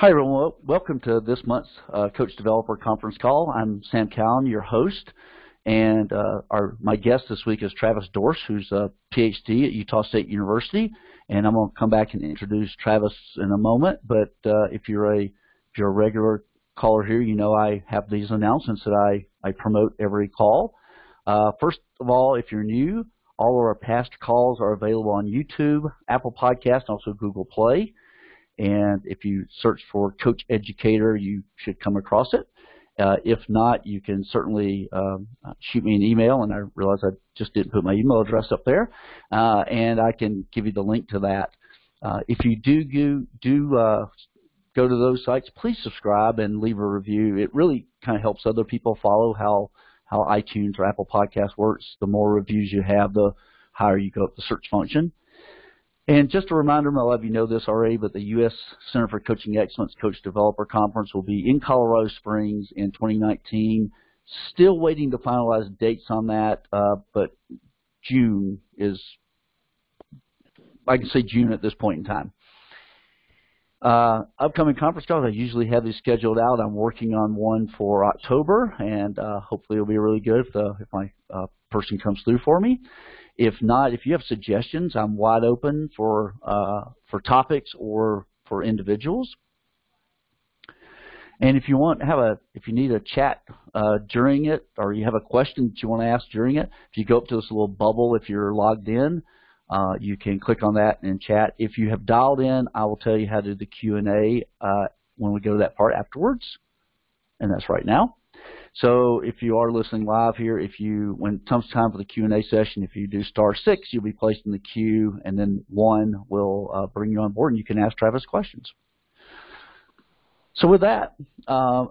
Hi, everyone. Welcome to this month's uh, Coach Developer Conference Call. I'm Sam Callan, your host, and uh, our my guest this week is Travis Dorsch, who's a PhD at Utah State University. And I'm going to come back and introduce Travis in a moment. But uh, if you're a if you're a regular caller here, you know I have these announcements that I I promote every call. Uh, first of all, if you're new, all of our past calls are available on YouTube, Apple Podcast, and also Google Play. And if you search for Coach Educator, you should come across it. Uh, if not, you can certainly um, shoot me an email, and I realize I just didn't put my email address up there, uh, and I can give you the link to that. Uh, if you do do, do uh, go to those sites, please subscribe and leave a review. It really kind of helps other people follow how how iTunes or Apple Podcast works. The more reviews you have, the higher you go up the search function. And just a reminder, a lot of you know this already, but the U.S. Center for Coaching Excellence Coach Developer Conference will be in Colorado Springs in 2019. Still waiting to finalize dates on that, uh, but June is, I can say June at this point in time. Uh, upcoming conference calls, I usually have these scheduled out. I'm working on one for October, and uh, hopefully it'll be really good if, the, if my uh, person comes through for me. If not, if you have suggestions, I'm wide open for uh, for topics or for individuals. And if you want have a if you need a chat uh, during it, or you have a question that you want to ask during it, if you go up to this little bubble, if you're logged in, uh, you can click on that and chat. If you have dialed in, I will tell you how to do the Q and A uh, when we go to that part afterwards, and that's right now. So if you are listening live here, if you when it comes time for the Q&A session, if you do star six, you'll be placed in the queue, and then one will uh, bring you on board, and you can ask Travis questions. So with that, uh,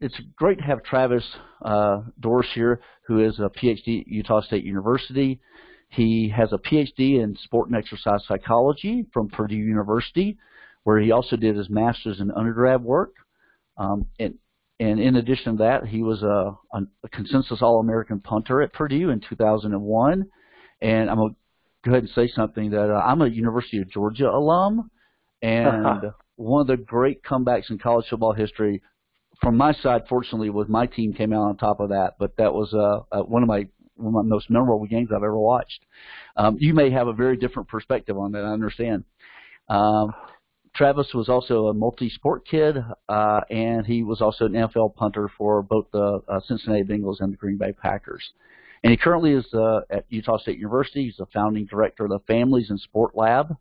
it's great to have Travis uh, Dorsch here, who is a PhD at Utah State University. He has a PhD in sport and exercise psychology from Purdue University, where he also did his master's in undergrad work. Um, and and in addition to that, he was a, a consensus All-American punter at Purdue in 2001. And I'm going to go ahead and say something that uh, I'm a University of Georgia alum, and one of the great comebacks in college football history, from my side, fortunately, was my team came out on top of that. But that was uh, uh, one of my one of my most memorable games I've ever watched. Um, you may have a very different perspective on that. I understand. Um, Travis was also a multi-sport kid, uh, and he was also an NFL punter for both the uh, Cincinnati Bengals and the Green Bay Packers. And he currently is uh, at Utah State University. He's the founding director of the Families and Sport Lab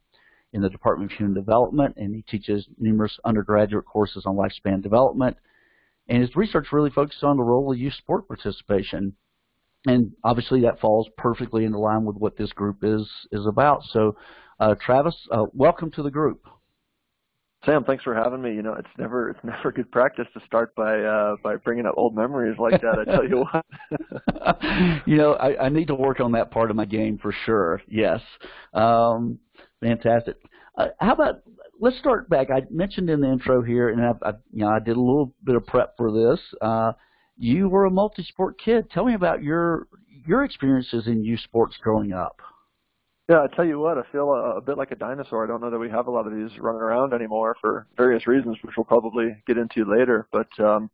in the Department of Human Development, and he teaches numerous undergraduate courses on lifespan development. And his research really focuses on the role of youth sport participation. And obviously that falls perfectly in line with what this group is is about. So, uh, Travis, uh, welcome to the group. Sam, thanks for having me. You know, it's never it's never good practice to start by uh, by bringing up old memories like that. I tell you what. you know, I, I need to work on that part of my game for sure. Yes, um, fantastic. Uh, how about let's start back. I mentioned in the intro here, and I, I you know I did a little bit of prep for this. Uh, you were a multi-sport kid. Tell me about your your experiences in youth sports growing up. Yeah, I tell you what, I feel a, a bit like a dinosaur. I don't know that we have a lot of these running around anymore for various reasons, which we'll probably get into later. But um,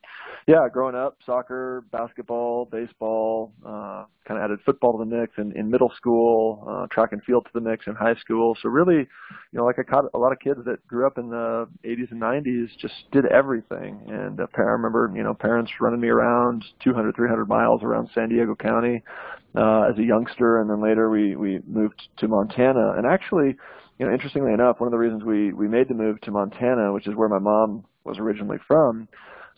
yeah, growing up, soccer, basketball, baseball, uh, kind of added football to the mix in, in middle school, uh, track and field to the mix in high school. So really, you know, like I caught a lot of kids that grew up in the 80s and 90s just did everything. And uh, I remember, you know, parents running me around 200, 300 miles around San Diego County uh, as a youngster, and then later we we moved to Montana. And actually, you know, interestingly enough, one of the reasons we we made the move to Montana, which is where my mom was originally from,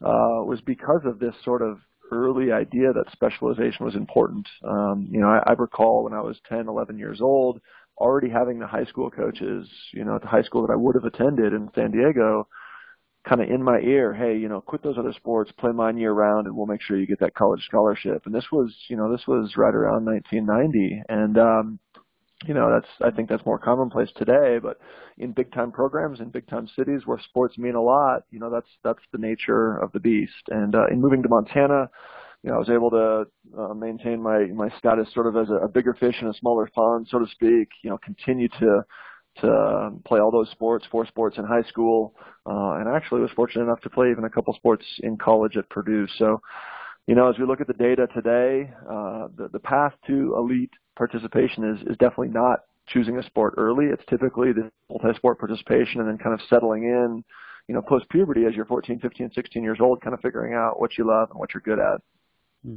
uh, was because of this sort of early idea that specialization was important. Um, you know, I, I recall when I was 10, 11 years old, already having the high school coaches, you know, at the high school that I would have attended in San Diego, kind of in my ear, hey, you know, quit those other sports, play mine year round, and we'll make sure you get that college scholarship. And this was, you know, this was right around 1990, and um, you know, that's I think that's more commonplace today. But in big time programs in big time cities where sports mean a lot, you know, that's that's the nature of the beast. And uh, in moving to Montana. You know, I was able to uh, maintain my my status sort of as a, a bigger fish in a smaller pond, so to speak. You know, continue to to play all those sports, four sports in high school, uh, and actually was fortunate enough to play even a couple sports in college at Purdue. So, you know, as we look at the data today, uh, the, the path to elite participation is, is definitely not choosing a sport early. It's typically the multi-sport participation and then kind of settling in, you know, post-puberty as you're 14, 15, 16 years old, kind of figuring out what you love and what you're good at. Hmm.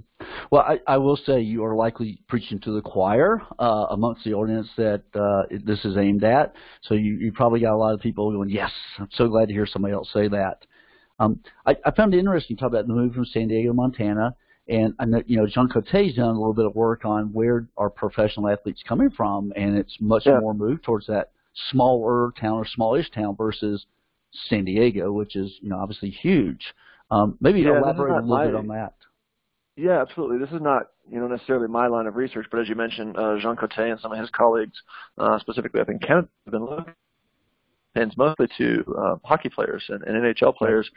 Well, I, I will say you are likely preaching to the choir uh, amongst the audience that uh, this is aimed at. So you, you probably got a lot of people going, "Yes, I'm so glad to hear somebody else say that." Um, I, I found it interesting to talk about the move from San Diego, Montana, and I know you know Jean Cote's done a little bit of work on where are professional athletes coming from, and it's much yeah. more moved towards that smaller town or smallish town versus San Diego, which is you know obviously huge. Um, maybe yeah, elaborate a little my, bit on that. Yeah, absolutely. This is not, you know, necessarily my line of research, but as you mentioned, uh, Jean Cote and some of his colleagues, uh, specifically up in Canada, have been looking and mostly to uh, hockey players and, and NHL players.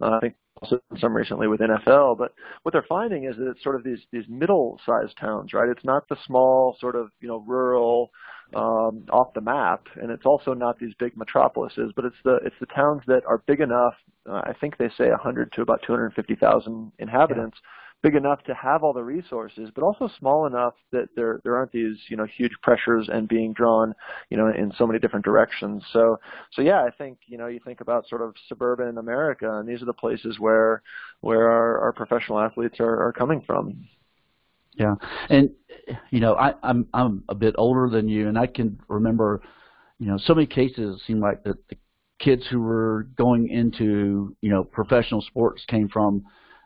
Uh, I think also some recently with NFL. But what they're finding is that it's sort of these these middle-sized towns, right? It's not the small sort of you know rural um, off the map, and it's also not these big metropolises, but it's the it's the towns that are big enough. Uh, I think they say 100 to about 250,000 inhabitants. Yeah big enough to have all the resources, but also small enough that there there aren't these you know huge pressures and being drawn you know in so many different directions. So so yeah, I think you know you think about sort of suburban America, and these are the places where where our, our professional athletes are, are coming from. Yeah, and you know I, I'm I'm a bit older than you, and I can remember you know so many cases seem like that the kids who were going into you know professional sports came from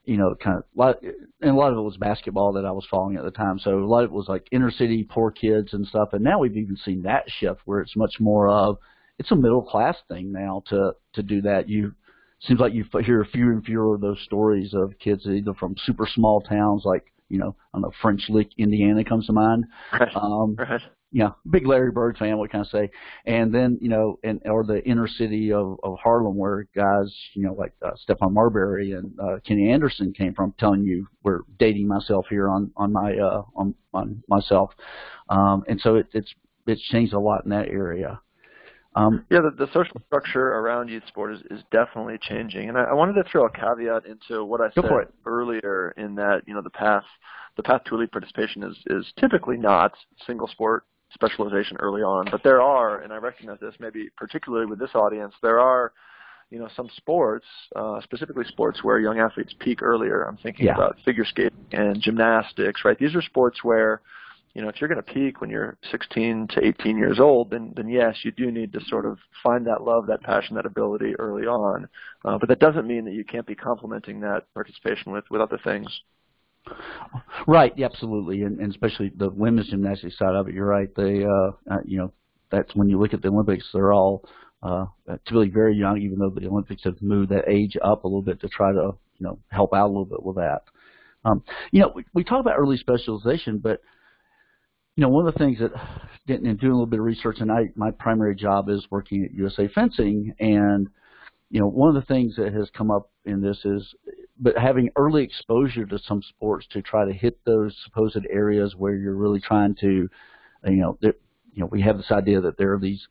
you know, kind of, lot, and a lot of it was basketball that I was following at the time. So a lot of it was like inner city poor kids and stuff. And now we've even seen that shift where it's much more of, it's a middle class thing now to to do that. You seems like you hear fewer and fewer of those stories of kids either from super small towns like you know, I don't know, French Lick, Indiana comes to mind. Right. Um, right you know, big Larry Bird fan, what can I say? And then, you know, and or the inner city of, of Harlem where guys, you know, like uh, Stephon Marbury and uh, Kenny Anderson came from, telling you we're dating myself here on on my uh, on on myself, um, and so it, it's it's changed a lot in that area. Um, yeah, the, the social structure around youth sport is, is definitely changing, and I, I wanted to throw a caveat into what I said earlier in that you know the path the path to elite participation is is typically not single sport specialization early on. But there are, and I recognize this maybe particularly with this audience, there are you know some sports, uh, specifically sports where young athletes peak earlier. I'm thinking yeah. about figure skating and gymnastics, right? These are sports where you know if you're going to peak when you're 16 to 18 years old, then then yes, you do need to sort of find that love, that passion, that ability early on. Uh, but that doesn't mean that you can't be complementing that participation with with other things. Right, absolutely, and, and especially the women's gymnastics side of it. You're right. They, uh, uh, you know, that's when you look at the Olympics, they're all uh, typically very young, even though the Olympics have moved that age up a little bit to try to, you know, help out a little bit with that. Um, you know, we, we talk about early specialization, but you know, one of the things that getting and doing a little bit of research, and I, my primary job is working at USA Fencing, and you know, one of the things that has come up in this is but having early exposure to some sports to try to hit those supposed areas where you're really trying to, you know, you know, we have this idea that there are these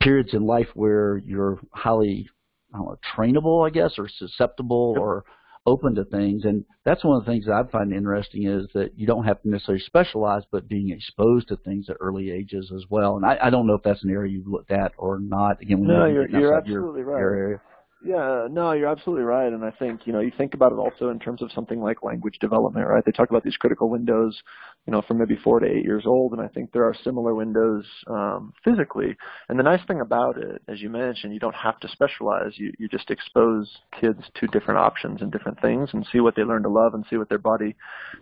periods in life where you're highly, I don't know, trainable, I guess, or susceptible or open to things. And that's one of the things that I find interesting is that you don't have to necessarily specialize, but being exposed to things at early ages as well. And I, I don't know if that's an area you've looked at or not. Again, we no, you're, you're absolutely right. Your area. Yeah, no, you're absolutely right. And I think, you know, you think about it also in terms of something like language development, right? They talk about these critical windows, you know, from maybe four to eight years old. And I think there are similar windows um, physically. And the nice thing about it, as you mentioned, you don't have to specialize. You, you just expose kids to different options and different things and see what they learn to love and see what their body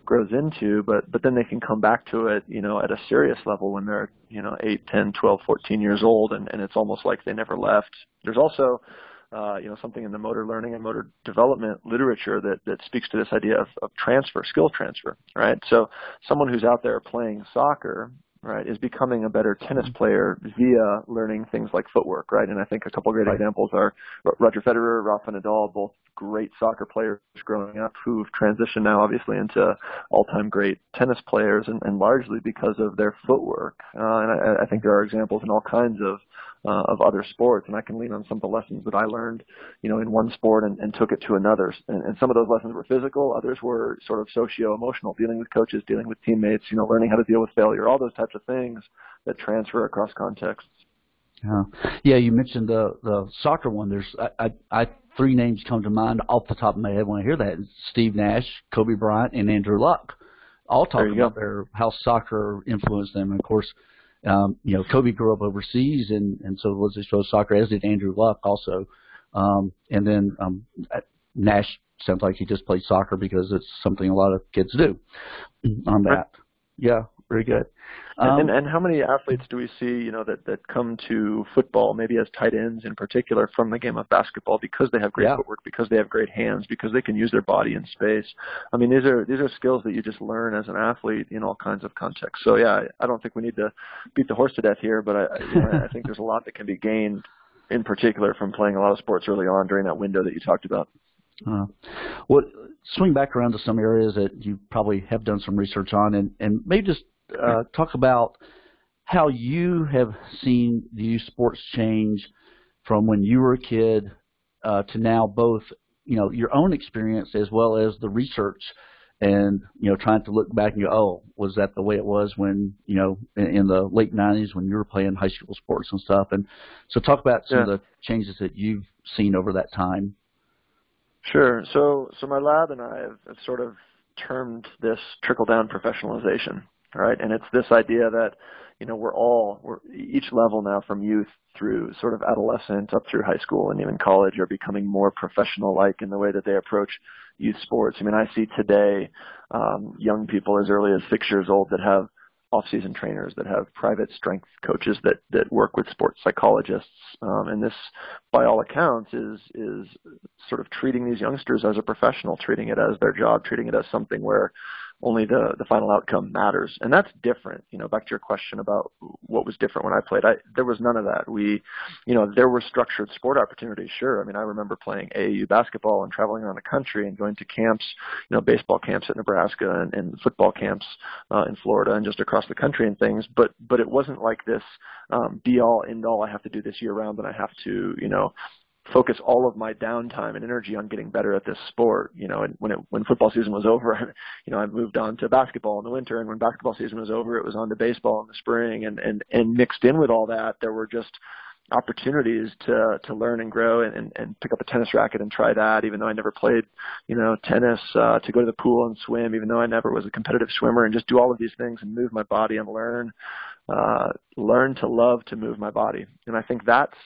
grows into. But, but then they can come back to it, you know, at a serious level when they're, you know, 8, 10, 12, 14 years old. And, and it's almost like they never left. There's also, uh, you know, something in the motor learning and motor development literature that, that speaks to this idea of, of transfer, skill transfer, right? So someone who's out there playing soccer, right, is becoming a better tennis player via learning things like footwork, right? And I think a couple great right. examples are Roger Federer, Rafa Nadal, both great soccer players growing up who've transitioned now obviously into all-time great tennis players and, and largely because of their footwork. Uh, and I, I think there are examples in all kinds of uh, of other sports, and I can lean on some of the lessons that I learned, you know, in one sport and, and took it to another. And, and some of those lessons were physical, others were sort of socio-emotional, dealing with coaches, dealing with teammates, you know, learning how to deal with failure, all those types of things that transfer across contexts. Yeah, yeah. You mentioned the the soccer one. There's I, I, I three names come to mind off the top of my head when I hear that: Steve Nash, Kobe Bryant, and Andrew Luck. All talk about their how soccer influenced them. And of course, um, you know, Kobe grew up overseas, and and so was exposed to soccer, as did Andrew Luck also. Um, and then um, Nash sounds like he just played soccer because it's something a lot of kids do. On that, yeah, very good. Um, and, and how many athletes do we see, you know, that that come to football, maybe as tight ends in particular, from the game of basketball because they have great yeah. footwork, because they have great hands, because they can use their body in space. I mean, these are these are skills that you just learn as an athlete in all kinds of contexts. So yeah, I don't think we need to beat the horse to death here, but I you know, I think there's a lot that can be gained, in particular, from playing a lot of sports early on during that window that you talked about. Uh, well, swing back around to some areas that you probably have done some research on, and, and maybe just uh, talk about how you have seen the youth sports change from when you were a kid uh, to now, both you know your own experience as well as the research, and you know trying to look back and go, oh, was that the way it was when you know in, in the late '90s when you were playing high school sports and stuff? And so talk about some yeah. of the changes that you've seen over that time. Sure. So so my lab and I have, have sort of termed this trickle down professionalization right? And it's this idea that you know we're all we're each level now from youth through sort of adolescent up through high school and even college are becoming more professional like in the way that they approach youth sports. I mean, I see today um, young people as early as six years old that have off-season trainers that have private strength coaches that that work with sports psychologists, um, and this, by all accounts, is is sort of treating these youngsters as a professional, treating it as their job, treating it as something where only the the final outcome matters, and that's different. You know, back to your question about what was different when I played. I there was none of that. We, you know, there were structured sport opportunities. Sure, I mean, I remember playing AAU basketball and traveling around the country and going to camps, you know, baseball camps at Nebraska and, and football camps uh, in Florida and just across the country and things. But but it wasn't like this um, be all end all. I have to do this year round, and I have to, you know, focus all of my downtime and energy on getting better at this sport. You know, and when it when football season was over, you know, I moved on to basketball in the winter, and when basketball season was over, it was on to baseball in the spring, and and and mixed in with all that, there were just opportunities to to learn and grow and, and, and pick up a tennis racket and try that even though I never played you know tennis uh, to go to the pool and swim even though I never was a competitive swimmer and just do all of these things and move my body and learn uh, learn to love to move my body and I think that's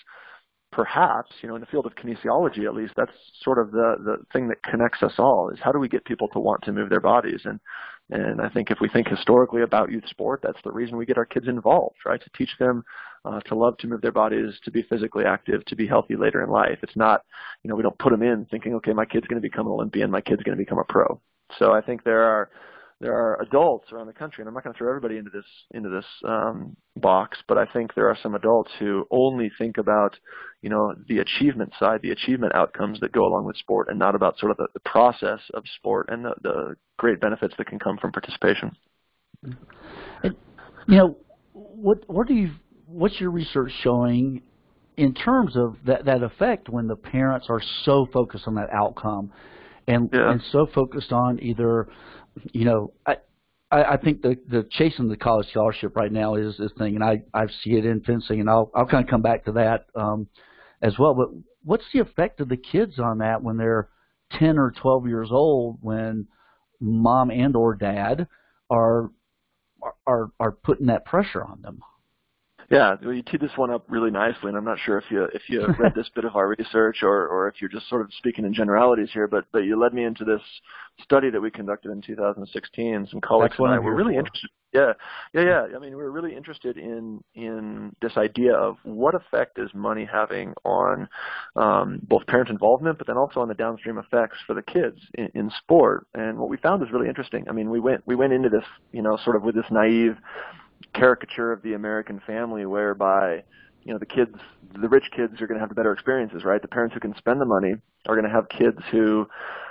perhaps, you know, in the field of kinesiology at least, that's sort of the, the thing that connects us all is how do we get people to want to move their bodies? And and I think if we think historically about youth sport, that's the reason we get our kids involved, right? To teach them uh, to love to move their bodies, to be physically active, to be healthy later in life. It's not, you know, we don't put them in thinking, okay, my kid's going to become an Olympian, my kid's going to become a pro. So I think there are there are adults around the country, and I'm not going to throw everybody into this into this um, box, but I think there are some adults who only think about, you know, the achievement side, the achievement outcomes that go along with sport, and not about sort of the, the process of sport and the, the great benefits that can come from participation. And, you know, what what do you what's your research showing in terms of that that effect when the parents are so focused on that outcome? and yeah. and so focused on either, you know, I. I, I think the the chasing the college scholarship right now is this thing, and I I see it in fencing, and I'll I'll kind of come back to that um, as well. But what's the effect of the kids on that when they're ten or twelve years old, when mom and or dad are are are putting that pressure on them? Yeah, well, you teed this one up really nicely, and I'm not sure if you if you read this bit of our research or or if you're just sort of speaking in generalities here, but but you led me into this study that we conducted in 2016. Some colleagues and I were really for. interested. Yeah, yeah, yeah. I mean, we were really interested in in this idea of what effect is money having on um, both parent involvement, but then also on the downstream effects for the kids in, in sport. And what we found is really interesting. I mean, we went we went into this, you know, sort of with this naive caricature of the American family whereby you know the kids the rich kids are going to have better experiences right? The parents who can spend the money are going to have kids who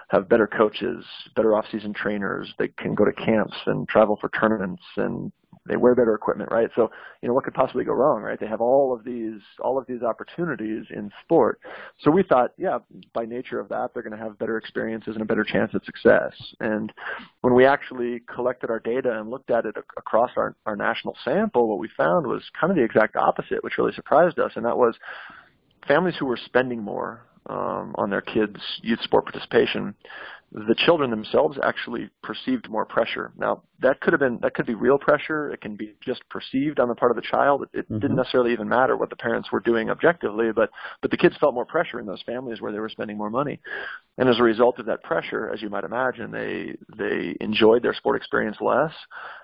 have better coaches better off season trainers. They can go to camps and travel for tournaments and they wear better equipment, right? So, you know, what could possibly go wrong, right? They have all of these all of these opportunities in sport. So we thought, yeah, by nature of that, they're going to have better experiences and a better chance at success. And when we actually collected our data and looked at it across our our national sample, what we found was kind of the exact opposite, which really surprised us, and that was families who were spending more um, on their kids' youth sport participation the children themselves actually perceived more pressure. Now that could have been that could be real pressure. It can be just perceived on the part of the child. It, it mm-hmm. didn't necessarily even matter what the parents were doing objectively, but but the kids felt more pressure in those families where they were spending more money, and as a result of that pressure, as you might imagine, they they enjoyed their sport experience less,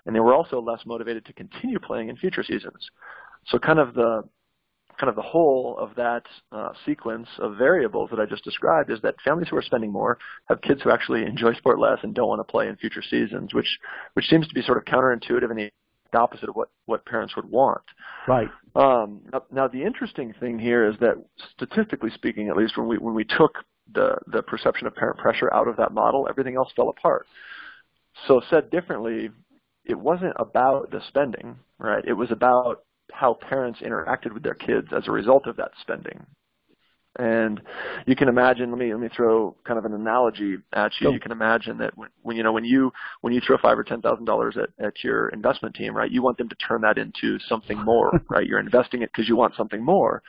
and they were also less motivated to continue playing in future seasons. So kind of the kind of the whole of that uh, sequence of variables that I just described is that families who are spending more have kids who actually enjoy sport less and don't want to play in future seasons, which which seems to be sort of counterintuitive and the opposite of what what parents would want. Right. Um, now, the interesting thing here is that statistically speaking, at least when we when we took the the perception of parent pressure out of that model, everything else fell apart. So said differently, it wasn't about the spending, right? It was about how parents interacted with their kids as a result of that spending. And you can imagine. Let me let me throw kind of an analogy at you. You can imagine that when, when you know when you when you throw five or ten thousand dollars at at your investment team, right? You want them to turn that into something more, right? You're investing it because you want something more.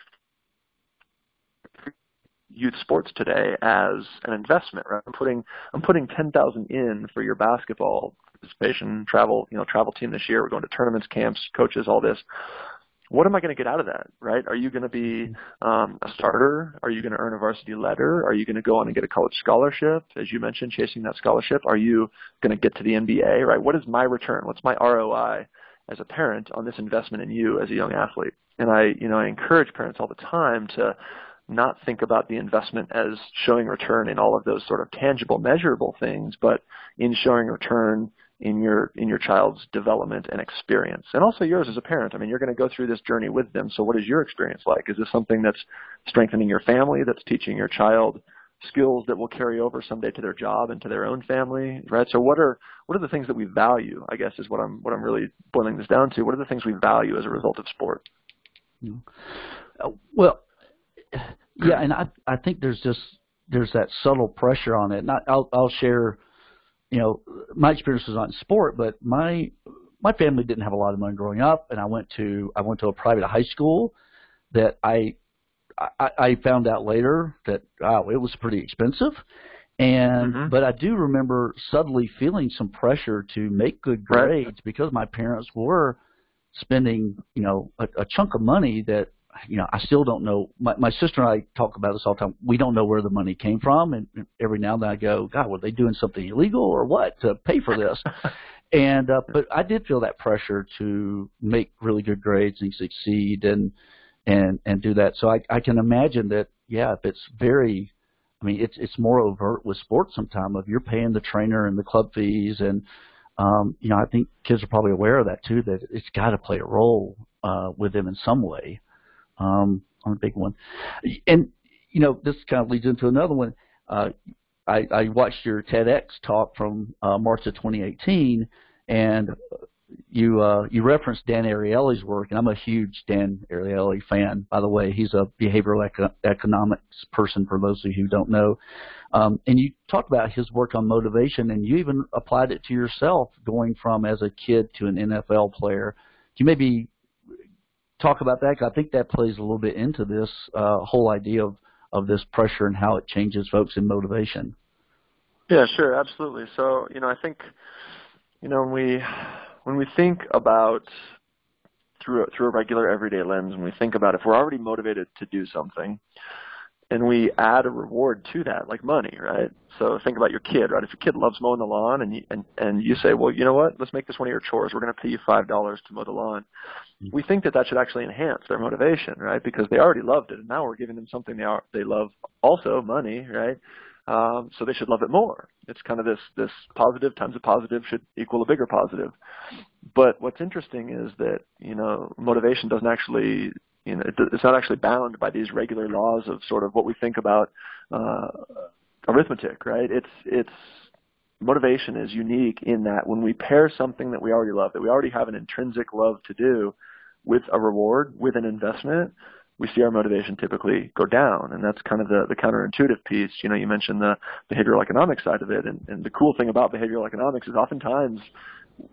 Youth sports today as an investment, right? I'm putting I'm putting ten thousand in for your basketball participation, travel, you know, travel team this year. We're going to tournaments, camps, coaches, all this what am I going to get out of that, right? Are you going to be um, a starter? Are you going to earn a varsity letter? Are you going to go on and get a college scholarship, as you mentioned, chasing that scholarship? Are you going to get to the NBA, right? What is my return? What's my ROI as a parent on this investment in you as a young athlete? And I, you know, I encourage parents all the time to not think about the investment as showing return in all of those sort of tangible, measurable things, but in showing return in your in your child's development and experience. And also yours as a parent. I mean you're going to go through this journey with them. So what is your experience like? Is this something that's strengthening your family that's teaching your child skills that will carry over someday to their job and to their own family right? So what are what are the things that we value i guess is what i'm what i'm really boiling this down to. What are the things we value as a result of sport? Uh, well yeah and i i think there's just there's that subtle pressure on it. And I, i'll i'll share you know, my experience was not in sport, but my my family didn't have a lot of money growing up, and I went to I went to a private high school that I I, I found out later that wow, it was pretty expensive. And mm-hmm. but I do remember suddenly feeling some pressure to make good grades right. because my parents were spending, you know, a, a chunk of money that you know, I still don't know. My, my sister and I talk about this all the time. We don't know where the money came from, and every now and then I go, God, were they doing something illegal or what to pay for this? and uh, but I did feel that pressure to make really good grades and succeed and and and do that. So I I can imagine that. Yeah, if it's very I mean, it's it's more overt with sports sometimes. If you're paying the trainer and the club fees, and um, you know, I think kids are probably aware of that too. That it's got to play a role uh, with them in some way um, on a big one. And you know, this kind of leads into another one. Uh, I, I watched your TEDx talk from uh, March of 2018, and you uh, you referenced Dan Ariely's work, and I'm a huge Dan Ariely fan. By the way, he's a behavioral eco- economics person. For those of you who don't know, um, and you talked about his work on motivation, and you even applied it to yourself, going from as a kid to an NFL player. Can you maybe talk about that? I think that plays a little bit into this uh, whole idea of, of this pressure and how it changes folks in motivation. Yeah, sure, absolutely. So, you know, I think, you know, when we when we think about through a, through a regular everyday lens, when we think about if we're already motivated to do something, and we add a reward to that, like money, right? So think about your kid, right? If your kid loves mowing the lawn, and you, and and you say, well, you know what? Let's make this one of your chores. We're going to pay you five dollars to mow the lawn. We think that that should actually enhance their motivation, right? Because they already loved it, and now we're giving them something they are they love, also money, right? Um, so they should love it more. It's kind of this this positive times a positive should equal a bigger positive. But what's interesting is that you know motivation doesn't actually you know it's not actually bound by these regular laws of sort of what we think about uh, arithmetic, right? It's it's motivation is unique in that when we pair something that we already love, that we already have an intrinsic love to do, with a reward, with an investment, we see our motivation typically go down. And that's kind of the, the counterintuitive piece. You know, you mentioned the behavioral economics side of it. And, and the cool thing about behavioral economics is oftentimes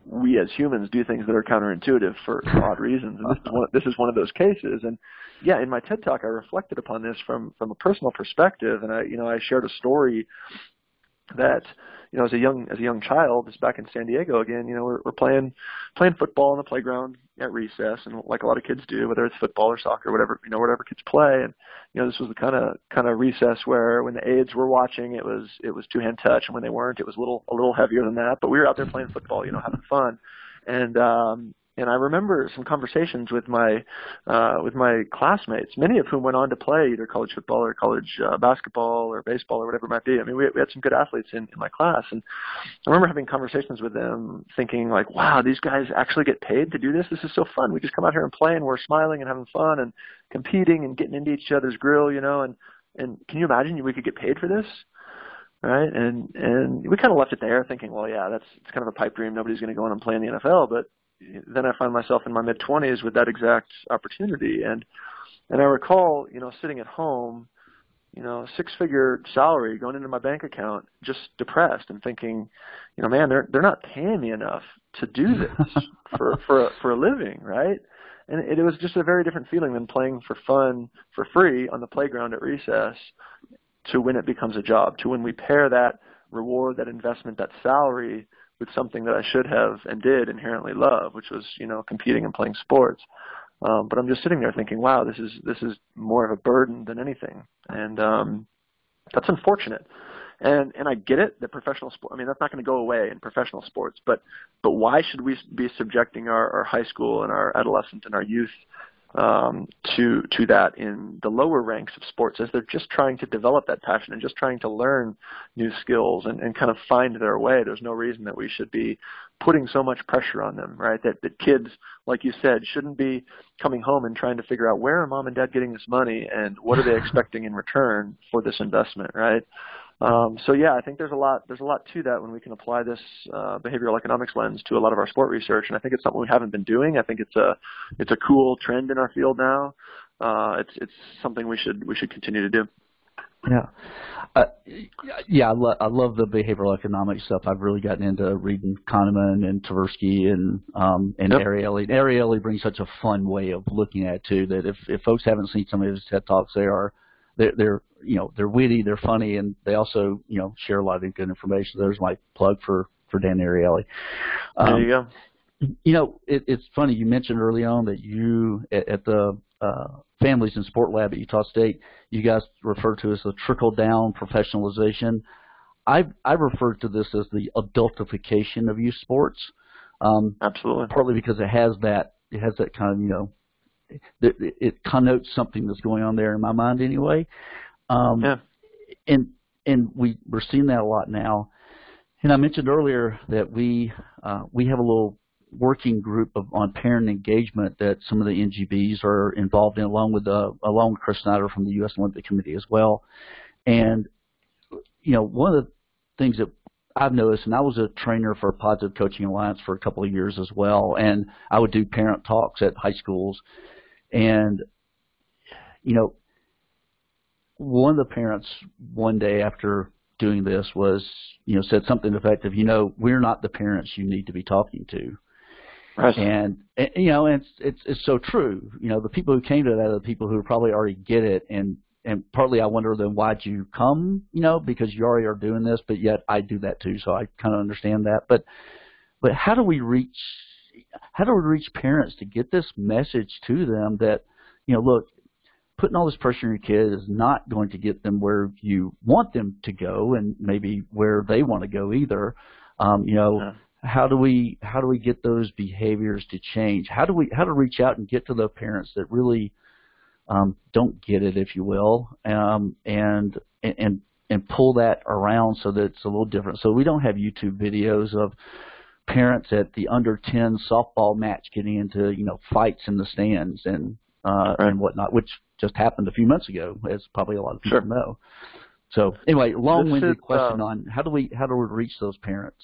we as humans do things that are counterintuitive for, odd reasons. And this is, one, this is one of those cases. And yeah, in my TED talk, I reflected upon this from, from a personal perspective. And I, you know, I shared a story that you know, as a young as a young child, just back in San Diego again, you know, we're, we're playing playing football on the playground at recess, and like a lot of kids do, whether it's football or soccer, or whatever you know, whatever kids play. And you know, this was the kind of kind of recess where when the aides were watching, it was it was two hand touch, and when they weren't, it was a little a little heavier than that. But we were out there playing football, you know, having fun. And um, and I remember some conversations with my uh, with my classmates, many of whom went on to play either college football or college uh, basketball or baseball or whatever it might be. I mean, we, we had some good athletes in, in my class, and I remember having conversations with them, thinking like, "Wow, these guys actually get paid to do this. This is so fun. We just come out here and play, and we're smiling and having fun and competing and getting into each other's grill, you know." And and can you imagine we could get paid for this? right? And and we kind of left it there, thinking, well, yeah, that's it's kind of a pipe dream. Nobody's going to go in and play in the NFL, but then I find myself in my mid 20s with that exact opportunity. And and I recall, you know, sitting at home, you know, six figure salary going into my bank account, just depressed and thinking, you know, man, they're they're not paying me enough to do this for for a, for a living, right? And it, it was just a very different feeling than playing for fun for free on the playground at recess to when it becomes a job, to when we pair that reward, that investment, that salary with something that I should have and did inherently love, which was you know competing and playing sports. Um, but I'm just sitting there thinking, wow, this is this is more of a burden than anything, and um, that's unfortunate. And and I get it that professional sport. I mean, that's not going to go away in professional sports. But but why should we be subjecting our, our high school and our adolescent and our youth um, to to that in the lower ranks of sports as they're just trying to develop that passion and just trying to learn new skills and, and kind of find their way. There's no reason that we should be putting so much pressure on them, right? That that kids, like you said, shouldn't be coming home and trying to figure out where are mom and dad getting this money and what are they expecting in return for this investment, right? Um, so yeah, I think there's a lot there's a lot to that when we can apply this uh, behavioral economics lens to a lot of our sport research, and I think it's something we haven't been doing. I think it's a it's a cool trend in our field now. Uh, it's it's something we should we should continue to do. Yeah, uh, yeah, I, lo- I love the behavioral economics stuff. I've really gotten into reading Kahneman and Tversky and um, and yep. Ariely. Ariely brings such a fun way of looking at it too. That if if folks haven't seen some of his TED talks, they are they're, they're you know they're witty, they're funny, and they also you know share a lot of good information. There's my plug for for Dan Ariely. Um, there you go. You know, it, it's funny. You mentioned early on that you at, at the uh, families and sport lab at Utah State, you guys refer to as the trickle down professionalization. I I refer to this as the adultification of youth sports. Um, Absolutely. Partly because it has that it has that kind of you know it, it connotes something that's going on there in my mind anyway. Um, yeah. And and we we're seeing that a lot now. And I mentioned earlier that we uh, we have a little working group of on parent engagement that some of the NGBs are involved in, along with uh, along with Chris Snyder from the U.S. Olympic Committee as well. And you know, one of the things that I've noticed, and I was a trainer for Positive Coaching Alliance for a couple of years as well, and I would do parent talks at high schools, and you know, one of the parents one day after doing this was, you know, said something effective. You know, we're not the parents you need to be talking to. Right. And, and you know, it's it's it's so true. You know, the people who came to that are the people who probably already get it, and and partly I wonder then why'd you come? You know, because you already are doing this, but yet I do that too, so I kind of understand that. But but how do we reach how do we reach parents to get this message to them that you know, look, putting all this pressure on your kid is not going to get them where you want them to go and maybe where they want to go either. Um, you know, how do we how do we get those behaviors to change? How do we how to reach out and get to the parents that really um, don't get it, if you will, um, and and and pull that around so that it's a little different. So we don't have YouTube videos of parents at the under 10 softball match getting into you know fights in the stands and uh, right. and whatnot, which just happened a few months ago, as probably a lot of people sure. know. So anyway, long-winded question um, on how do we how do we reach those parents?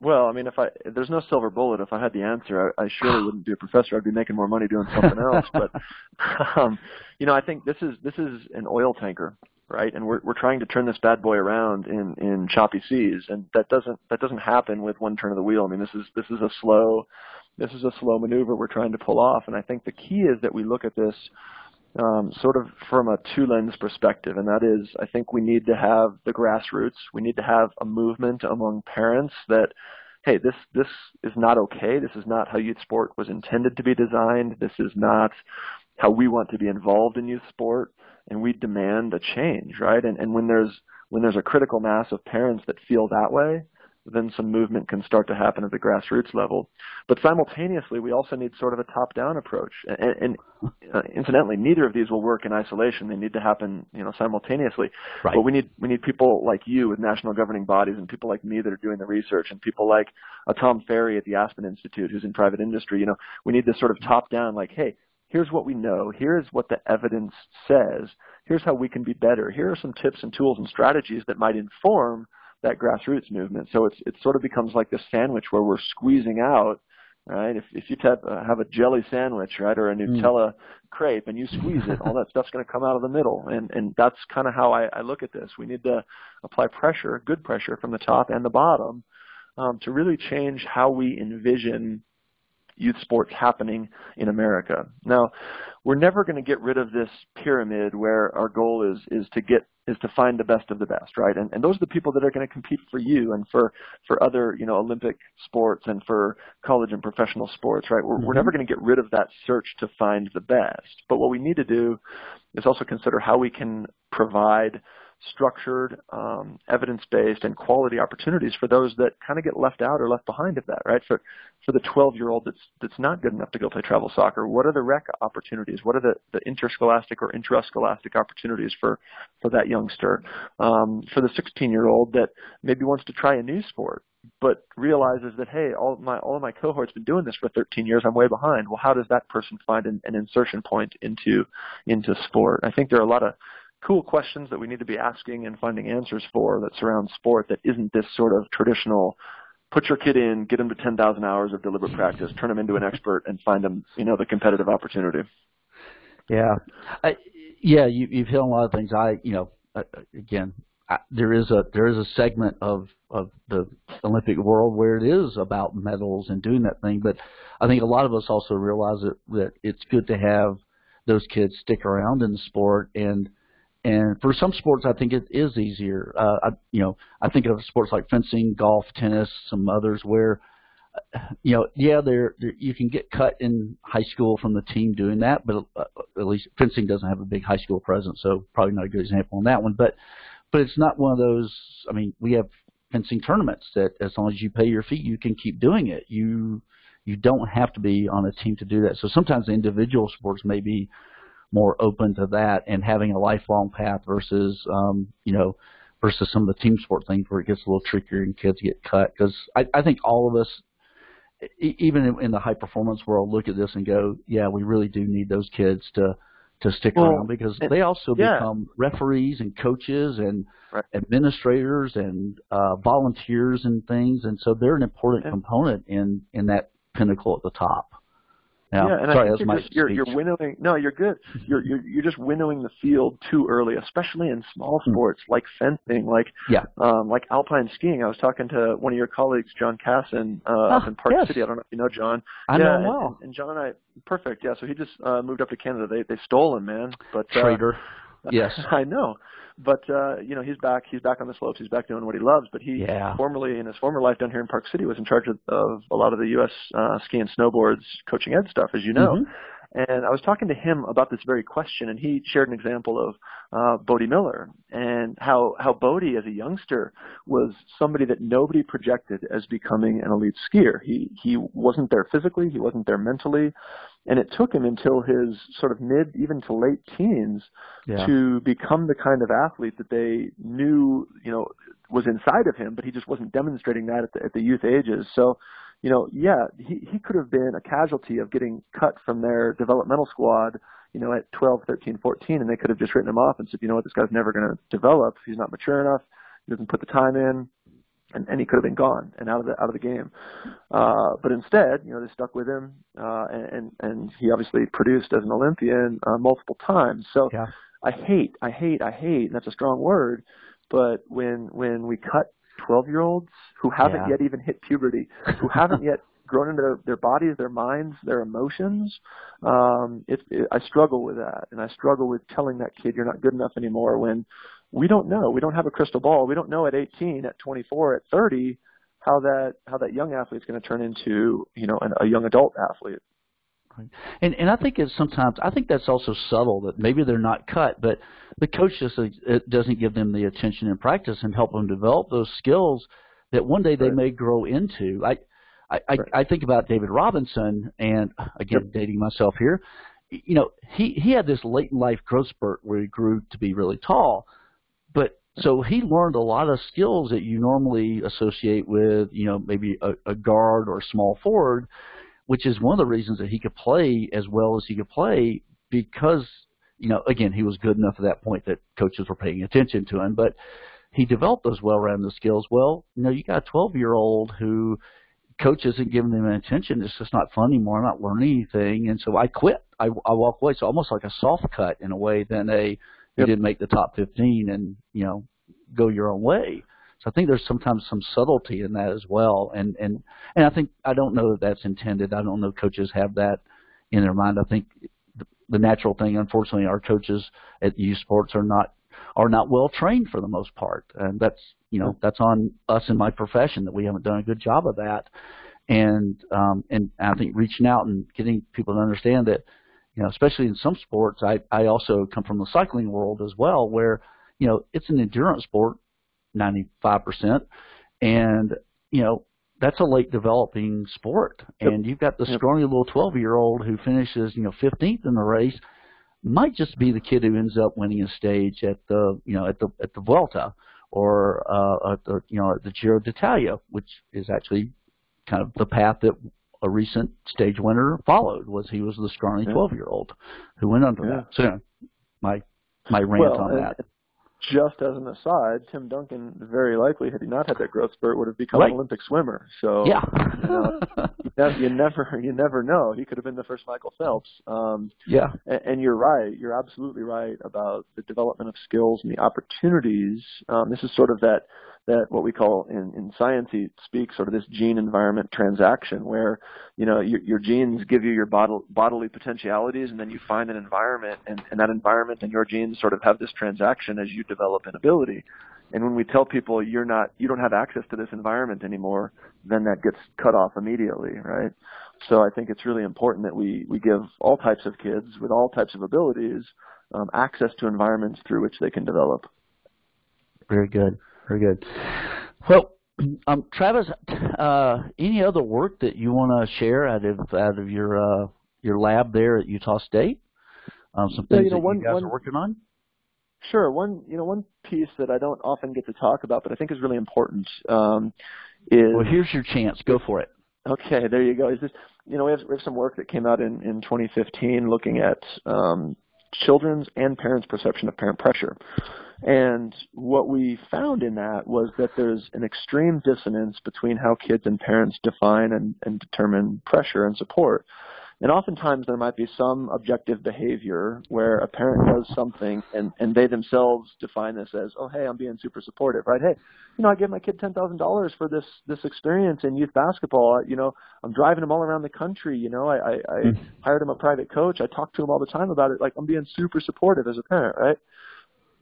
Well, I mean, if I there's no silver bullet, if I had the answer, I, I surely wouldn't be a professor. I'd be making more money doing something else. but um, you know, I think this is this is an oil tanker, right? And we're we're trying to turn this bad boy around in in choppy seas, and that doesn't that doesn't happen with one turn of the wheel. I mean, this is this is a slow this is a slow maneuver we're trying to pull off. And I think the key is that we look at this um, sort of from a two lens perspective, and that is I think we need to have the grassroots. We need to have a movement among parents that hey, this this is not okay. This is not how youth sport was intended to be designed. This is not how we want to be involved in youth sport, and we demand a change, right? And and when there's when there's a critical mass of parents that feel that way, then some movement can start to happen at the grassroots level. But simultaneously, we also need sort of a top-down approach. And, and uh, incidentally, neither of these will work in isolation. They need to happen, you know, simultaneously. Right. But we need we need people like you with national governing bodies, and people like me that are doing the research, and people like a Tom Farrey at the Aspen Institute who's in private industry. You know, we need this sort of top-down, like, hey, here's what we know, here's what the evidence says, here's how we can be better, here are some tips and tools and strategies that might inform that grassroots movement. So it's it sort of becomes like this sandwich where we're squeezing out, right? If if you have, uh, have a jelly sandwich, right, or a mm. Nutella mm. crepe, and you squeeze it, all that stuff's going to come out of the middle, and and that's kind of how I, I look at this. We need to apply pressure, good pressure from the top and the bottom, um, to really change how we envision youth sports happening in America. Now, we're never going to get rid of this pyramid where our goal is is to get is to find the best of the best, right? And and those are the people that are going to compete for you and for for other you know Olympic sports and for college and professional sports, right? We're, mm-hmm. we're never going to get rid of that search to find the best. But what we need to do is also consider how we can provide structured, um, evidence-based, and quality opportunities for those that kind of get left out or left behind of that, right? For for the 12-year-old that's that's not good enough to go play travel soccer, what are the rec opportunities? What are the, the interscholastic or intrascholastic opportunities for for that youngster? Um, for the 16-year-old that maybe wants to try a new sport, but realizes that hey, all my all of my cohorts been doing this for 13 years. I'm way behind. Well, how does that person find an, an insertion point into into sport? I think there are a lot of cool questions that we need to be asking and finding answers for that surround sport that isn't this sort of traditional put your kid in, get him to 10,000 hours of deliberate practice, turn him into an expert, and find him, you know, the competitive opportunity. Yeah, I, yeah, you, you've hit on a lot of things. I, you know, uh, again, I, there is a there is a segment of of the Olympic world where it is about medals and doing that thing, but I think a lot of us also realize that that it's good to have those kids stick around in the sport and and for some sports, I think it is easier. Uh, I, you know, I think of sports like fencing, golf, tennis, some others where, uh, you know, yeah, there you can get cut in high school from the team doing that, but uh, at least fencing doesn't have a big high school presence, so probably not a good example on that one. But, but it's not one of those. I mean, we have fencing tournaments that as long as you pay your fee, you can keep doing it. You you don't have to be on a team to do that. So sometimes individual sports may be more open to that and having a lifelong path versus um, you know versus some of the team sport things where it gets a little trickier and kids get cut. Because I, I think all of us, even in, the high performance world, look at this and go, yeah, we really do need those kids to to stick well, around because and, they also yeah. become referees and coaches and right. administrators and uh, volunteers and things, and so they're an important yeah. component in in that pinnacle at the top. Now, yeah, and sorry, I think you're, just, you're, you're winnowing. No, you're good. You're, you're you're just winnowing the field too early, especially in small hmm. sports like fencing, like yeah. um, like alpine skiing. I was talking to one of your colleagues, John Casson, uh, ah, up in Park yes. City. I don't know if you know John. I yeah, know him well. And, and John, I perfect. Yeah, so he just uh, moved up to Canada. They they stole him, man. But uh, traitor. Yes, I know. But uh, you know, he's back. He's back on the slopes. He's back doing what he loves. But he yeah. formerly, in his former life down here in Park City, was in charge of, of a lot of the U.S. Uh, ski and snowboards coaching ed stuff, as you know. Mm-hmm. And I was talking to him about this very question, and he shared an example of uh, Bode Miller and how how Bode, as a youngster, was somebody that nobody projected as becoming an elite skier. He he wasn't there physically, he wasn't there mentally, and it took him until his sort of mid, even to late teens, yeah. to become the kind of athlete that they knew, you know, was inside of him, but he just wasn't demonstrating that at the, at the youth ages. So you know, yeah, he, he could have been a casualty of getting cut from their developmental squad, you know, at 12, 13, 14, and they could have just written him off and said, you know what, this guy's never going to develop. He's not mature enough. He doesn't put the time in. And, and he could have been gone and out of the out of the game, uh, but instead, you know, they stuck with him, uh, and and he obviously produced as an Olympian uh, multiple times. So yeah. I hate, I hate, I hate, and that's a strong word, but when when we cut 12 year olds who haven't yeah. yet even hit puberty, who haven't yet grown into their, their bodies, their minds, their emotions. Um, it, it, I struggle with that, and I struggle with telling that kid you're not good enough anymore when we don't know. We don't have a crystal ball. We don't know at 18, at 24, at 30 how that how that young athlete's going to turn into you know an, a young adult athlete. And and I think it's sometimes I think that's also subtle that maybe they're not cut, but the coach just uh, doesn't give them the attention in practice and help them develop those skills that one day they right. may grow into. I I, right. I I think about David Robinson and again yep. dating myself here. You know, he he had this late in life growth spurt where he grew to be really tall, but so he learned a lot of skills that you normally associate with, you know, maybe a, a guard or a small forward which is one of the reasons that he could play as well as he could play because you know again he was good enough at that point that coaches were paying attention to him but he developed those well-rounded skills. Well you know you got a 12 year old who coach isn't giving them attention. It's just not fun anymore. I'm not learning anything. And so i quit. I i walk away. So almost like a soft cut in a way than a you didn't make the top 15 and you know go your own way. So I think there's sometimes some subtlety in that as well, and and and I think I don't know that that's intended. I don't know coaches have that in their mind. I think the, natural thing, unfortunately, our coaches at youth sports are not are not well trained for the most part, and that's you know that's on us in my profession that we haven't done a good job of that. And um, and I think reaching out and getting people to understand that, you know, especially in some sports, I I also come from the cycling world as well, where you know it's an endurance sport 95%. And, you know, that's a late developing sport. Yep. And you've got the scrawny little 12 year old who finishes, you know, 15th in the race might just be the kid who ends up winning a stage at the, you know, at the, at the Vuelta or, uh, at the, you know, at the Giro d'Italia, which is actually kind of the path that a recent stage winner followed was he was the scrawny 12 year old who went under yeah. that. So my, my rant well, on that just as an aside, Tim Duncan very likely, had he not had that growth spurt, would have become right. an Olympic swimmer. So yeah, you, know, you never you never know. He could have been the first Michael Phelps. Um, yeah, and, and you're right. You're absolutely right about the development of skills and the opportunities. Um, this is sort of that that what we call in, in science speak sort of this gene environment transaction where you know your, your genes give you your bod- bodily potentialities and then you find an environment and, and that environment and your genes sort of have this transaction as you develop an ability. And when we tell people you're not you don't have access to this environment anymore then that gets cut off immediately right? So i think it's really important that we we give all types of kids with all types of abilities um, access to environments through which they can develop. Very good very good. Well, um, Travis, uh, any other work that you want to share out of out of your uh, your lab there at Utah State? Um, some things yeah, you know, that one, you guys one, are working on. Sure. One you know one piece that I don't often get to talk about, but I think is really important um, is. Well, here's your chance. Go for it. Okay, there you go. Is this you know we have, we have some work that came out in in 2015 looking at um, children's and parents' perception of parent pressure. And what we found in that was that there's an extreme dissonance between how kids and parents define and, and determine pressure and support. And oftentimes there might be some objective behavior where a parent does something and, and they themselves define this as, oh, hey, I'm being super supportive, right? Hey, you know, I gave my kid $10,000 for this, this experience in youth basketball. You know, I'm driving him all around the country. You know, I, I, I mm. hired him a private coach. I talk to him all the time about it. Like I'm being super supportive as a parent, right?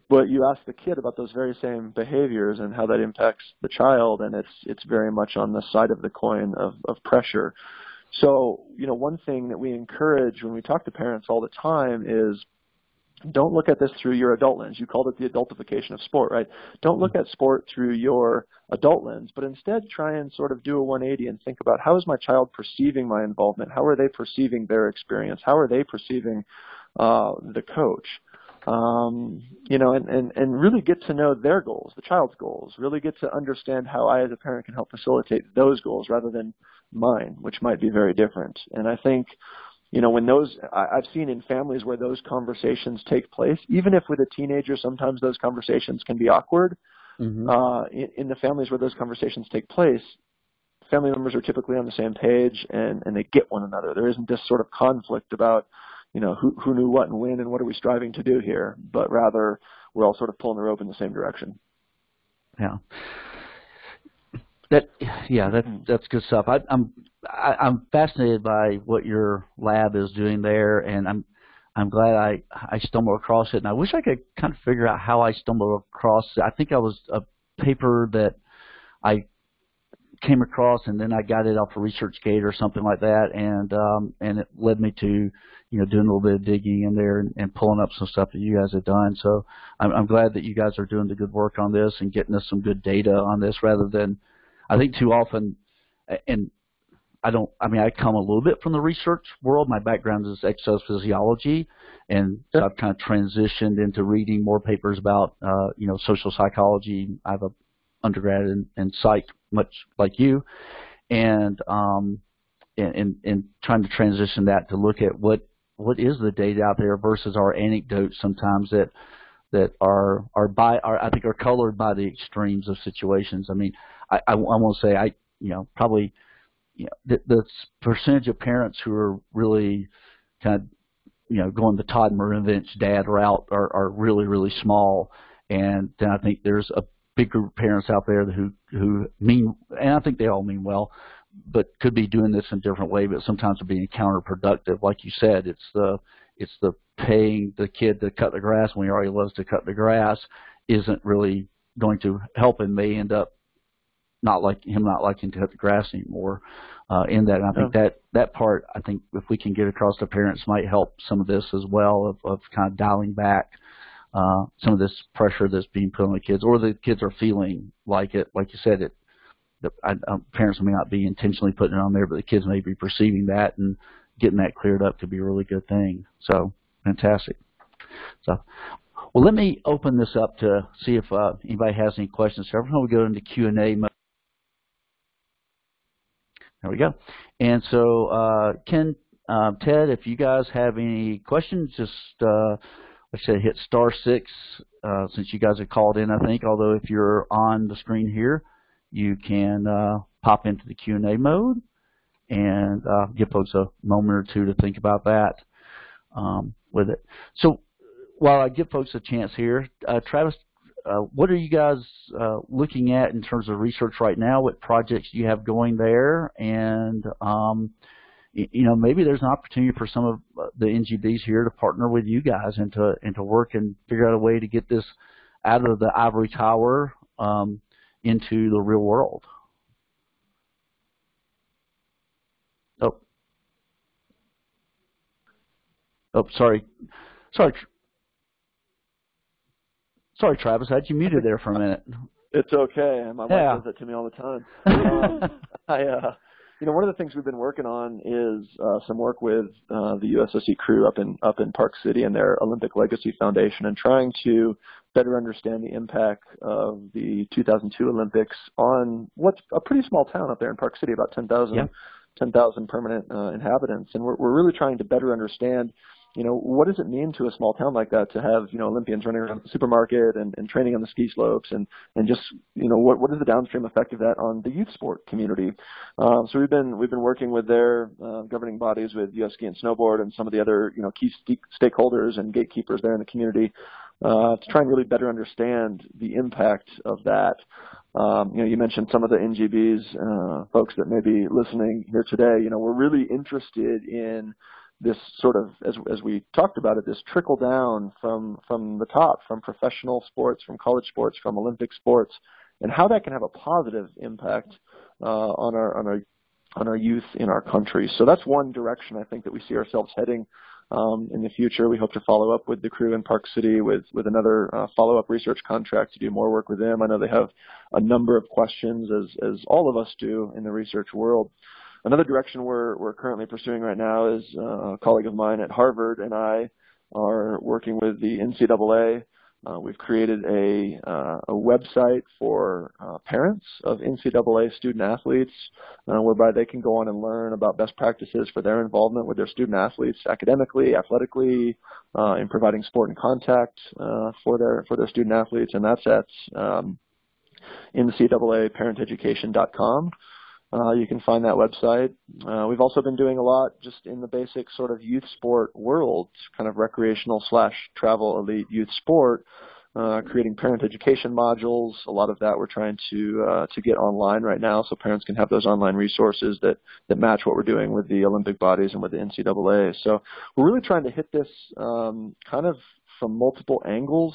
But you ask the kid about those very same behaviors and how that impacts the child, and it's it's very much on the side of the coin of, of pressure. So, you know, one thing that we encourage when we talk to parents all the time is don't look at this through your adult lens. You called it the adultification of sport, right? Don't look at sport through your adult lens, but instead try and sort of do a 180 and think about how is my child perceiving my involvement? How are they perceiving their experience? How are they perceiving uh, the coach? Um, you know, and, and, and really get to know their goals, the child's goals. Really get to understand how I as a parent can help facilitate those goals rather than mine, which might be very different. And I think you know, when those, I, I've seen in families where those conversations take place, even if with a teenager, sometimes those conversations can be awkward. Mm-hmm. Uh, in, in the families where those conversations take place, family members are typically on the same page and, and they get one another. There isn't this sort of conflict about, you know, who, who knew what and when and what are we striving to do here, but rather we're all sort of pulling the rope in the same direction. Yeah. That yeah, that mm-hmm. that's good stuff. I, I'm I, I'm fascinated by what your lab is doing there, and I'm I'm glad I I stumbled across it. And I wish I could kind of figure out how I stumbled across. it. I think I was a paper that I came across, and then I got it off of ResearchGate or something like that, and um, and it led me to you know doing a little bit of digging in there and, and pulling up some stuff that you guys have done. So I'm, I'm glad that you guys are doing the good work on this and getting us some good data on this, rather than I think too often, and I don't. I mean, I come a little bit from the research world. My background is exercise physiology, and so I've kind of transitioned into reading more papers about, uh, you know, social psychology. I have a undergrad in, in psych, much like you, and um, and, and trying to transition that to look at what what is the data out there versus our anecdotes sometimes that that are are by are I think are colored by the extremes of situations. I mean, I, I, I want to say I, you know, probably, you know, the, the percentage of parents who are really kind of, you know, going the Todd Marinovich dad route are, are really, really small. And then I think there's a big group of parents out there who, who mean, and I think they all mean well, but could be doing this in a different way, but sometimes are being counterproductive. Like you said, it's the, it's the paying the kid to cut the grass when he already loves to cut the grass isn't really going to help and may end up not like him not liking to cut the grass anymore. Uh, in that, and I think yeah. that that part, I think if we can get across to parents, might help some of this as well of, of kind of dialing back uh, some of this pressure that's being put on the kids, or the kids are feeling like it. Like you said, it the I, um, parents may not be intentionally putting it on there, but the kids may be perceiving that, and getting that cleared up could be a really good thing. So fantastic. So, well, let me open this up to see if uh, anybody has any questions. So every time we go into Q and A mode. There we go. And so, uh, Ken, uh, Ted, if you guys have any questions, just uh, I said, hit star six uh, since you guys have called in. I think, although if you're on the screen here, you can uh, pop into the Q and A mode and uh, give folks a moment or two to think about that um, with it. So, while I give folks a chance here, uh, Travis, uh, what are you guys uh, looking at in terms of research right now? What projects do you have going there? And um, you know, maybe there's an opportunity for some of uh, the NGBs here to partner with you guys and to and to work and figure out a way to get this out of the ivory tower um, into the real world. Oh, oh, sorry, sorry. Sorry, Travis, I had you muted there for a minute. It's okay. My wife yeah. does that to me all the time. Um, I, uh, you know, one of the things we've been working on is uh, some work with uh, the USSC crew up in up in Park City and their Olympic Legacy Foundation, and trying to better understand the impact of the 2002 Olympics on what's a pretty small town up there in Park City, about 10,000 yeah. 10,000 permanent uh, inhabitants, and we're, we're really trying to better understand you know, what does it mean to a small town like that to have, you know, Olympians running around the supermarket and, and training on the ski slopes and, and just, you know, what, what is the downstream effect of that on the youth sport community? Um, so we've been, we've been working with their uh, governing bodies with US Ski and Snowboard and some of the other, you know, key st- stakeholders and gatekeepers there in the community uh, to try and really better understand the impact of that. Um, you know, you mentioned some of the NGBs, uh, folks that may be listening here today. You know, we're really interested in this sort of, as, as we talked about it, this trickle down from, from the top, from professional sports, from college sports, from Olympic sports, and how that can have a positive impact uh, on our on our on our youth in our country. So that's one direction I think that we see ourselves heading um, in the future. We hope to follow up with the crew in Park City with, with another uh, follow-up research contract to do more work with them. I know they have a number of questions, as, as all of us do in the research world. Another direction we're, we're currently pursuing right now is uh, a colleague of mine at Harvard and I are working with the NCAA uh, we've created a, uh, a website for uh, parents of NCAA student athletes uh, whereby they can go on and learn about best practices for their involvement with their student athletes academically, athletically, uh, in providing sport and contact for their for their student athletes, and that's at um, NCAAParentEducation.com. Uh, you can find that website. Uh, we've also been doing a lot just in the basic sort of youth sport world, kind of recreational slash travel elite youth sport, uh, creating parent education modules. A lot of that we're trying to uh, to get online right now, so parents can have those online resources that that match what we're doing with the Olympic bodies and with the NCAA. So we're really trying to hit this um, kind of from multiple angles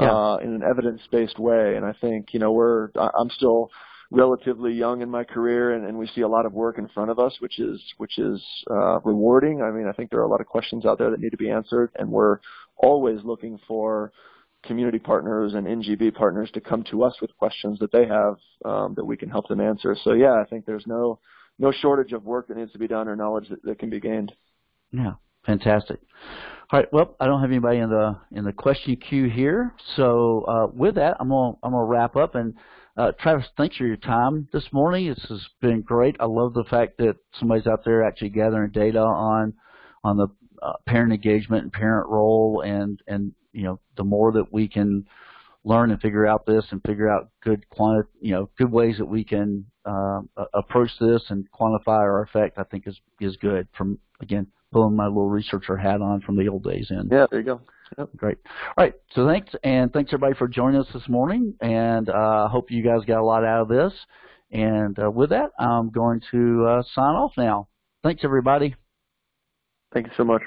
yeah. uh, in an evidence-based way. And I think you know we're I'm still relatively young in my career and, and we see a lot of work in front of us which is which is uh, rewarding i mean i think there are a lot of questions out there that need to be answered and we're always looking for community partners and ngb partners to come to us with questions that they have um, that we can help them answer so yeah i think there's no no shortage of work that needs to be done or knowledge that, that can be gained yeah fantastic all right. Well, I don't have anybody in the in the question queue here. So uh, with that, I'm gonna I'm gonna wrap up. And uh, Travis, thanks for your time this morning. This has been great. I love the fact that somebody's out there actually gathering data on on the uh, parent engagement and parent role, and and you know the more that we can learn and figure out this and figure out good quanti- you know good ways that we can uh, approach this and quantify our effect, I think is is good. From again pulling my little researcher hat on from the old days in. Yeah, there you go. Yep. Great. All right. So thanks, and thanks everybody for joining us this morning. And I uh, hope you guys got a lot out of this. And uh, with that, I'm going to uh, sign off now. Thanks, everybody. Thank you so much.